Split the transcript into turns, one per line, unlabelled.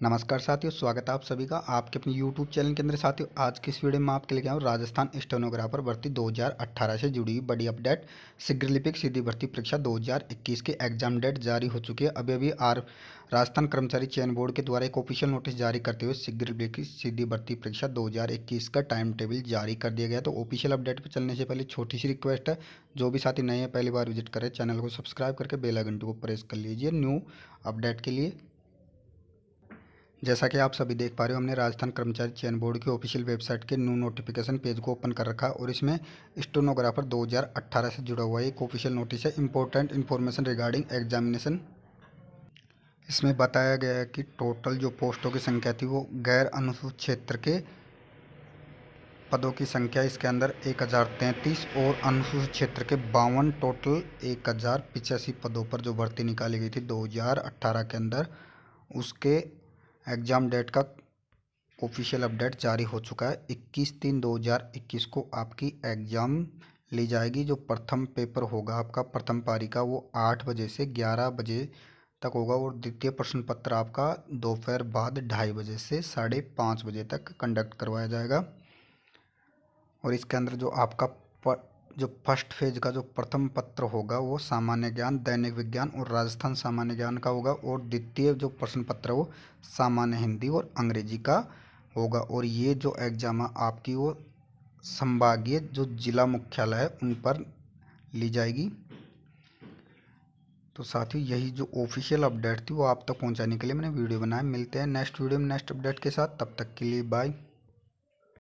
नमस्कार साथियों, स्वागत है आप सभी का आपके अपने YouTube चैनल के अंदर। साथियों, आज की इस वीडियो में आपके लिए हूँ, राजस्थान स्टेनोग्राफर भर्ती 2018 से जुड़ी हुई बड़ी अपडेट। शीघ्र लिपिक सीधी भर्ती परीक्षा 2021 के एग्ज़ाम डेट जारी हो चुकी है। अभी अभी आर राजस्थान कर्मचारी चयन बोर्ड के द्वारा एक ऑफिशियल नोटिस जारी करते हुए शीघ्र लिपिक सीधी भर्ती परीक्षा दो हज़ार इक्कीस का टाइम टेबल जारी कर दिया गया तो ऑफिशियल अपडेट पर चलने से पहले छोटी सी रिक्वेस्ट है, जो भी साथी नए हैं, पहली बार विज़िट करें चैनल को सब्सक्राइब करके बेल घंटे को प्रेस कर लीजिए। न्यू अपडेट के लिए जैसा कि आप सभी देख पा रहे हो, हमने राजस्थान कर्मचारी चयन बोर्ड की ऑफिशियल वेबसाइट के न्यू नोटिफिकेशन पेज को ओपन कर रखा और इसमें स्टोनोग्राफर 2018 से जुड़ा हुआ एक ऑफिशियल नोटिस है इंपॉर्टेंट इन्फॉर्मेशन रिगार्डिंग एग्जामिनेशन इसमें बताया गया है कि टोटल जो पोस्टों की संख्या थी वो गैर अनुसूचित क्षेत्र के पदों की संख्या इसके अंदर एक हज़ार तैंतीस और अनुसूचित क्षेत्र के बावन टोटल एक हज़ार पिचासी पदों पर जो भर्ती निकाली गई थी 2018 के अंदर, उसके एग्ज़ाम डेट का ऑफिशियल अपडेट जारी हो चुका है। इक्कीस तीन दो हज़ार इक्कीस को आपकी एग्ज़ाम ली जाएगी, जो प्रथम पेपर होगा आपका, प्रथम पारी का, वो आठ बजे से ग्यारह बजे तक होगा और द्वितीय प्रश्न पत्र आपका दोपहर बाद ढाई बजे से साढ़े पाँच बजे तक कंडक्ट करवाया जाएगा। और इसके अंदर जो आपका जो फ़र्स्ट फ़ेज़ का जो प्रथम पत्र होगा, वो सामान्य ज्ञान, दैनिक विज्ञान और राजस्थान सामान्य ज्ञान का होगा और द्वितीय जो प्रश्न पत्र वो सामान्य हिंदी और अंग्रेज़ी का होगा। और ये जो एग्ज़ाम आपकी, वो संभागीय जो जिला मुख्यालय है, उन पर ली जाएगी। तो साथियों, यही जो ऑफिशियल अपडेट थी, वो आप तक पहुँचाने के लिए मैंने वीडियो बनाया। मिलते हैं नेक्स्ट वीडियो में नेक्स्ट अपडेट के साथ। तब तक के लिए बाय